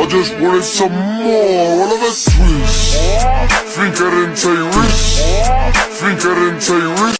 I just wanted some more, one of a twist. Think I didn't take risks. Think I didn't take risks.